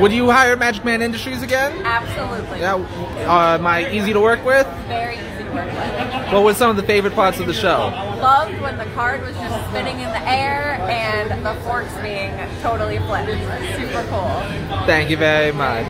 Would you hire Magic Man Industries again? Absolutely. Yeah. Uh, am I easy to work with? Very easy to work with. What were some of the favorite parts of the show? Loved when the card was just spinning in the air and the forks being totally flipped. Super cool. Thank you very much.